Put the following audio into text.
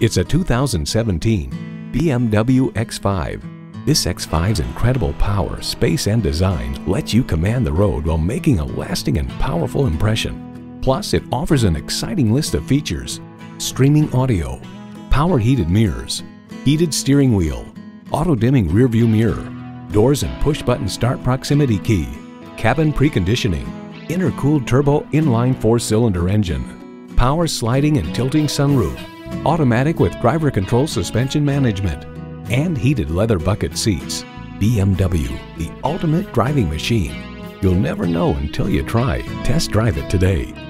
It's a 2017 BMW X5. This X5's incredible power, space, and design lets you command the road while making a lasting and powerful impression. Plus, it offers an exciting list of features. Streaming audio, power heated mirrors, heated steering wheel, auto-dimming rearview mirror, doors and push-button start proximity key, cabin preconditioning, intercooled turbo inline four-cylinder engine, power sliding and tilting sunroof, automatic with driver control suspension management, and heated leather bucket seats. BMW, the ultimate driving machine. You'll never know until you try. Test drive it today.